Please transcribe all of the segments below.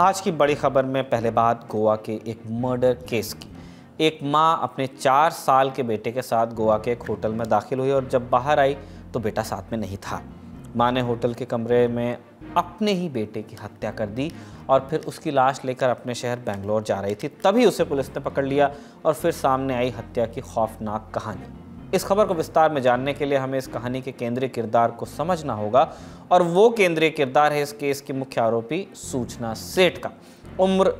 आज की बड़ी खबर में पहले बात गोवा के एक मर्डर केस की। एक माँ अपने चार साल के बेटे के साथ गोवा के एक होटल में दाखिल हुई और जब बाहर आई तो बेटा साथ में नहीं था। माँ ने होटल के कमरे में अपने ही बेटे की हत्या कर दी और फिर उसकी लाश लेकर अपने शहर बेंगलोर जा रही थी। तभी उसे पुलिस ने पकड़ लिया और फिर सामने आई हत्या की खौफनाक कहानी। इस खबर को विस्तार में जानने के लिए हमें इस कहानी के केंद्रीय किरदार को समझना होगा और वो केंद्रीय किरदार है इस केस की मुख्य आरोपी सूचना सेठ का। उम्र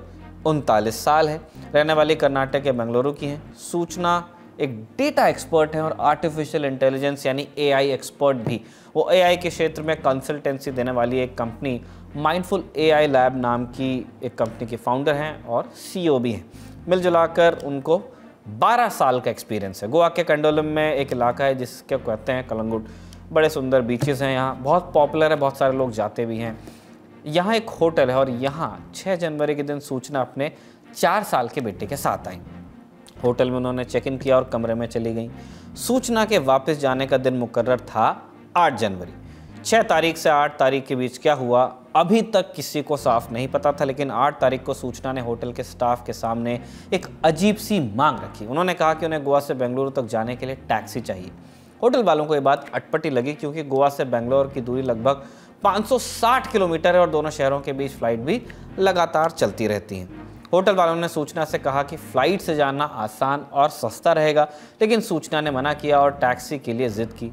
उनतालीस साल है। रहने वाली कर्नाटक के बेंगलुरु की हैं। सूचना एक डेटा एक्सपर्ट है और आर्टिफिशियल इंटेलिजेंस यानी एआई एक्सपर्ट भी। वो एआई के क्षेत्र में कंसल्टेंसी देने वाली एक कंपनी, माइंडफुल एआई लैब नाम की एक कंपनी के फाउंडर हैं और सीईओ भी हैं। मिलजुलाकर उनको 12 साल का एक्सपीरियंस है। गोवा के कंडोलम में एक इलाका है जिसके कहते हैं कलंगुट। बड़े सुंदर बीचेस हैं यहाँ। बहुत पॉपुलर है, बहुत सारे लोग जाते भी हैं। यहाँ एक होटल है और यहाँ 6 जनवरी के दिन सूचना अपने चार साल के बेटे के साथ आई। होटल में उन्होंने चेक इन किया और कमरे में चली गई। सूचना के वापस जाने का दिन मुकर्र था 8 जनवरी। 6 तारीख से 8 तारीख के बीच क्या हुआ? अभी तक किसी को साफ़ नहीं पता था, लेकिन 8 तारीख को सूचना ने होटल के स्टाफ के सामने एक अजीब सी मांग रखी। उन्होंने कहा कि उन्हें गोवा से बेंगलुरु तक जाने के लिए टैक्सी चाहिए। होटल वालों को ये बात अटपटी लगी, क्योंकि गोवा से बेंगलोर की दूरी लगभग 560 किलोमीटर है और दोनों शहरों के बीच फ़्लाइट भी लगातार चलती रहती हैं। होटल वालों ने सूचना से कहा कि फ़्लाइट से जाना आसान और सस्ता रहेगा, लेकिन सूचना ने मना किया और टैक्सी के लिए ज़िद की।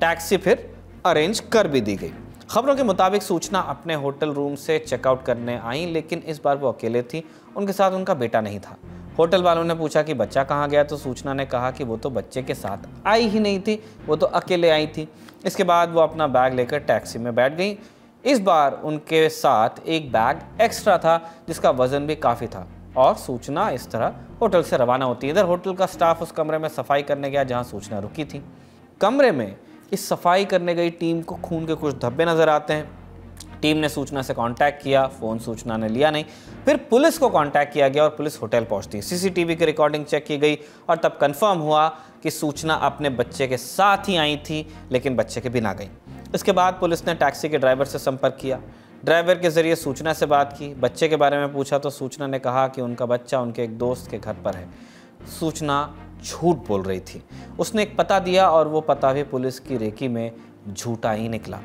टैक्सी फिर अरेंज कर भी दी गई। खबरों के मुताबिक सूचना अपने होटल रूम से चेकआउट करने आई, लेकिन इस बार वो अकेले थी। उनके साथ उनका बेटा नहीं था। होटल वालों ने पूछा कि बच्चा कहाँ गया तो सूचना ने कहा कि वो तो बच्चे के साथ आई ही नहीं थी, वो तो अकेले आई थी। इसके बाद वो अपना बैग लेकर टैक्सी में बैठ गई। इस बार उनके साथ एक बैग एक्स्ट्रा था, जिसका वज़न भी काफ़ी था। और सूचना इस तरह होटल से रवाना होती। है इधर होटल का स्टाफ उस कमरे में सफ़ाई करने गया जहाँ सूचना रुकी थी। कमरे में इस सफ़ाई करने गई टीम को खून के कुछ धब्बे नज़र आते हैं। टीम ने सूचना से कांटेक्ट किया, फ़ोन सूचना ने लिया नहीं। फिर पुलिस को कांटेक्ट किया गया और पुलिस होटल पहुँचती सीसीटीवी की रिकॉर्डिंग चेक की गई और तब कंफर्म हुआ कि सूचना अपने बच्चे के साथ ही आई थी, लेकिन बच्चे के बिना गई। इसके बाद पुलिस ने टैक्सी के ड्राइवर से संपर्क किया। ड्राइवर के ज़रिए सूचना से बात की। बच्चे के बारे में पूछा तो सूचना ने कहा कि उनका बच्चा उनके एक दोस्त के घर पर है। सूचना झूठ बोल रही थी। उसने एक पता दिया और वो पता भी पुलिस की रेकी में झूठा ही निकला।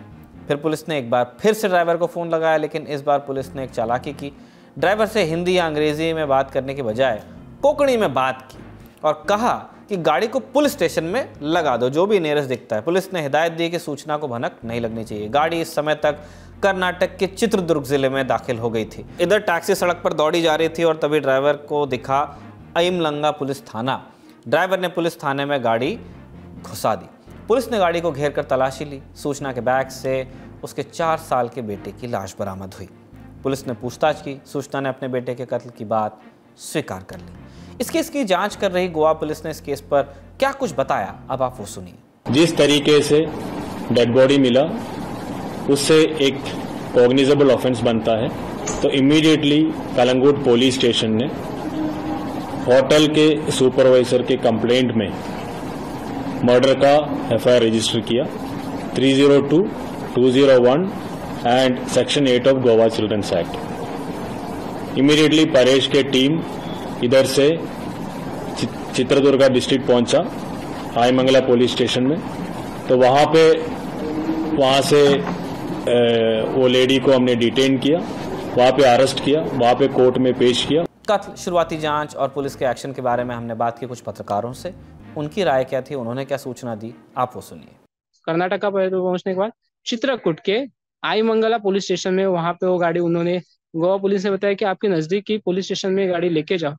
फिर पुलिस ने एक बार फिर से ड्राइवर को फ़ोन लगाया, लेकिन इस बार पुलिस ने एक चालाकी की। ड्राइवर से हिंदी या अंग्रेज़ी में बात करने के बजाय कोकणी में बात की और कहा कि गाड़ी को पुलिस स्टेशन में लगा दो, जो भी नियरेस्ट दिखता है। पुलिस ने हिदायत दी कि सूचना को भनक नहीं लगनी चाहिए। गाड़ी इस समय तक कर्नाटक के चित्रदुर्ग ज़िले में दाखिल हो गई थी। इधर टैक्सी सड़क पर दौड़ी जा रही थी और तभी ड्राइवर को दिखा अइमलंगा पुलिस थाना। ड्राइवर ने पुलिस थाने में गाड़ी घुसा दी। पुलिस ने गाड़ी को घेर कर तलाशी ली। सूचना के बैग से उसके चार साल के बेटे की लाश बरामद हुई। पुलिस ने पूछताछ की। सूचना ने अपने बेटे के कत्ल की बात स्वीकार कर ली। इस केस की जाँच कर रही गोवा पुलिस ने इस केस पर क्या कुछ बताया? अब आप वो सुनिए। जिस तरीके से डेड बॉडी मिला, उससे एक कॉग्निजेबल ऑफेंस बनता है। तो इमीडिएटली कलंगुट पुलिस स्टेशन ने होटल के सुपरवाइजर के कंप्लेंट में मर्डर का एफआईआर रजिस्टर किया। 302, 201 and section 8 of Goa children's act immediately Paresh के टीम इधर से चित्रदुर्गा डिस्ट्रिक्ट पहुँचा आईमंगला पुलिस स्टेशन में। तो वहाँ पे वहाँ से वो लेडी को हमने डिटेन किया वहाँ पे अरेस्ट किया वहाँ पे कोर्ट में पेश किया। कत्ल शुरुआती जाँच और पुलिस के एक्शन के बारे में हमने बात की कुछ पत्रकारों से। उनकी राय क्या थी, उन्होंने क्या सूचना दी, आप वो सुनिए। कर्नाटक पहुँचने के बाद चित्रकूट के आई मंगला पुलिस स्टेशन में वहाँ पे वो गाड़ी उन्होंने गोवा पुलिस ने बताया कि आपके नजदीकी पुलिस स्टेशन में गाड़ी लेके जाओ।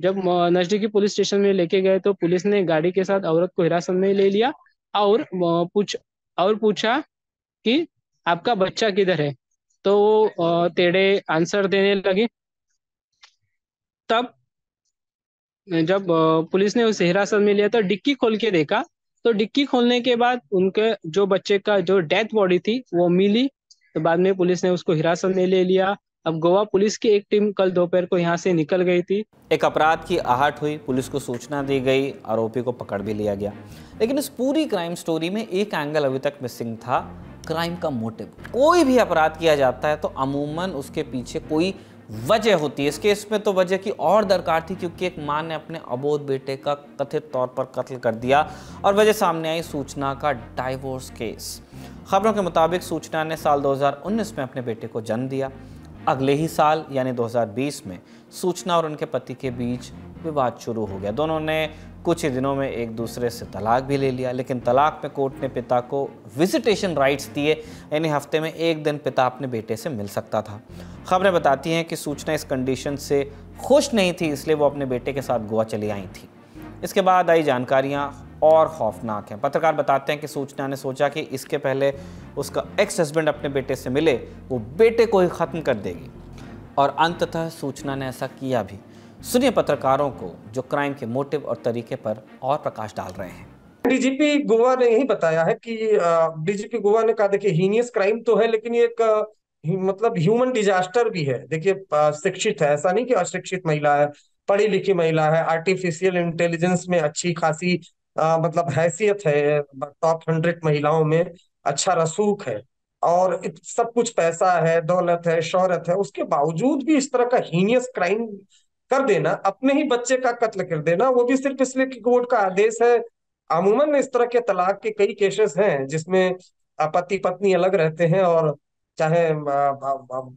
जब नजदीकी पुलिस स्टेशन में लेके गए तो पुलिस ने गाड़ी के साथ औरत को हिरासत में ले लिया और पूछ, और पूछा कि आपका बच्चा किधर है? तो वो टेढ़े आंसर देने लगे। तब, जब पुलिस ने उसे हिरासत में लिया तो डिक्की खोल के देखा तो डिक्की खोलने के बाद उनके जो बच्चे का जो डेथ बॉडी थी, वो मिली तो बाद में पुलिस ने उसको हिरासत में ले लिया। अब गोवा पुलिस की एक टीम कल दोपहर को यहाँ से निकल गई थी। एक अपराध की आहट हुई, पुलिस को सूचना दी गई, आरोपी को पकड़ भी लिया गया। लेकिन इस पूरी क्राइम स्टोरी में एक एंगल अभी तक मिसिंग था, क्राइम का मोटिव। कोई भी अपराध किया जाता है तो अमूमन उसके पीछे कोई वजह होती है। इस केस में तो वजह की और दरकार थी क्योंकि एक माँ ने अपने अबोध बेटे का कथित तौर पर कत्ल कर दिया और वजह सामने आई सूचना का डाइवोर्स केस खबरों के मुताबिक सूचना ने साल 2019 में अपने बेटे को जन्म दिया। अगले ही साल, यानी 2020 में, सूचना और उनके पति के बीच विवाद शुरू हो गया। दोनों ने कुछ ही दिनों में एक दूसरे से तलाक भी ले लिया, लेकिन तलाक में कोर्ट ने पिता को विजिटेशन राइट्स दिए। यानी हफ़्ते में एक दिन पिता अपने बेटे से मिल सकता था। खबरें बताती हैं कि सूचना इस कंडीशन से खुश नहीं थी, इसलिए वो अपने बेटे के साथ गोवा चली आई थी। इसके बाद आई जानकारियाँ और खौफनाक हैं। पत्रकार बताते हैं कि सूचना ने सोचा कि इसके पहले उसका एक्स हस्बैंड अपने बेटे से मिले, वो बेटे को ही ख़त्म कर देगी। और अंततः सूचना ने ऐसा किया भी। सुनिए पत्रकारों को जो क्राइम के मोटिव और तरीके पर और प्रकाश डाल रहे हैं। डीजीपी गोवा ने यही बताया है कि डीजीपी गोवा ने कहा, देखिए हीनियस क्राइम तो है, लेकिन ये एक मतलब ह्यूमन डिजास्टर भी है। देखिए शिक्षित है। ऐसा नहीं कि अशिक्षित महिला है पढ़ी लिखी महिला है आर्टिफिशियल इंटेलिजेंस में अच्छी खासी आ, मतलब हैसियत है टॉप हंड्रेड महिलाओं में अच्छा रसूख है। और सब कुछ पैसा है दौलत है शोहरत है उसके बावजूद भी इस तरह का हीनियस क्राइम कर देना अपने ही बच्चे का कत्ल कर देना वो भी सिर्फ़ इसलिए कि कोर्ट का आदेश है। अमूमन इस तरह के तलाक के कई केसेस हैं जिसमें पति पत्नी अलग रहते हैं और चाहे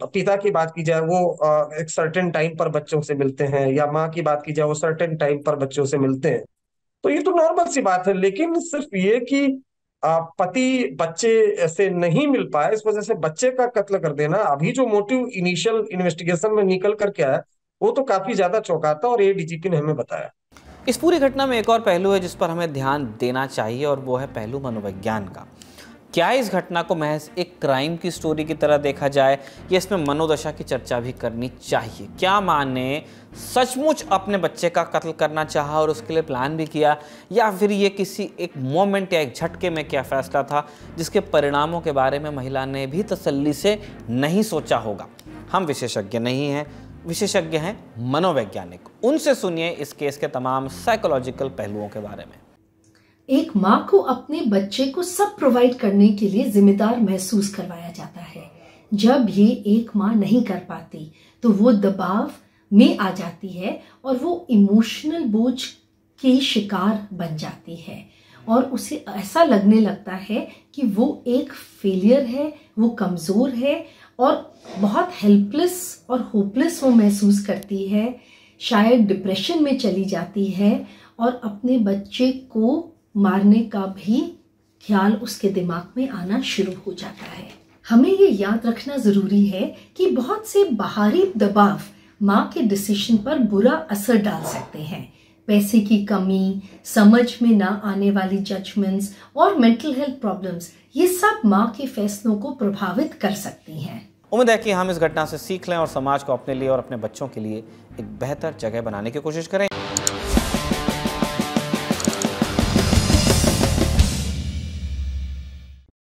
पिता की बात की जाए, वो एक सर्टेन टाइम पर बच्चों से मिलते हैं या माँ की बात की जाए, वो सर्टेन टाइम पर बच्चों से मिलते हैं। तो ये तो नॉर्मल सी बात है, लेकिन सिर्फ़ ये कि पति बच्चे से नहीं मिल पाए, इस वजह से बच्चे का कत्ल कर देना, अभी जो मोटिव इनिशियल इन्वेस्टिगेशन में निकल करके आया, वो तो काफ़ी ज़्यादा चौंकाता और ये डीजीपी ने हमें बताया। इस पूरी घटना में एक और पहलू है जिस पर हमें ध्यान देना चाहिए, और वो है पहलू मनोविज्ञान का। क्या इस घटना को महज एक क्राइम की स्टोरी की तरह देखा जाए या इसमें मनोदशा की चर्चा भी करनी चाहिए? क्या माँ ने सचमुच अपने बच्चे का कत्ल करना चाहा और उसके लिए प्लान भी किया, या फिर ये किसी एक मोमेंट या एक झटके में क्या फैसला था जिसके परिणामों के बारे में महिला ने भी तसल्ली से नहीं सोचा होगा? हम विशेषज्ञ नहीं हैं, विशेषज्ञ हैं मनोवैज्ञानिक। उनसे सुनिए इस केस के तमाम साइकोलॉजिकल पहलुओं के बारे में। एक माँ को अपने बच्चे को सब प्रोवाइड करने के लिए जिम्मेदार महसूस करवाया जाता है। जब ये एक माँ नहीं कर पाती तो वो दबाव में आ जाती है और वो इमोशनल बोझ की शिकार बन जाती है। और उसे ऐसा लगने लगता है कि वो एक फेलियर है, वो कमज़ोर है और बहुत हेल्पलेस और होपलेस वो महसूस करती है। शायद डिप्रेशन में चली जाती है और अपने बच्चे को मारने का भी ख्याल उसके दिमाग में आना शुरू हो जाता है। हमें ये याद रखना ज़रूरी है कि बहुत से बाहरी दबाव माँ के डिसीज़न पर बुरा असर डाल सकते हैं। पैसे की कमी, समझ में ना आने वाली जजमेंट्स और मेंटल हेल्थ प्रॉब्लम्स ये सब माँ के फैसलों को प्रभावित कर सकती हैं। उम्मीद है कि हम इस घटना से सीख लें और समाज को अपने लिए और अपने बच्चों के लिए एक बेहतर जगह बनाने की कोशिश करें।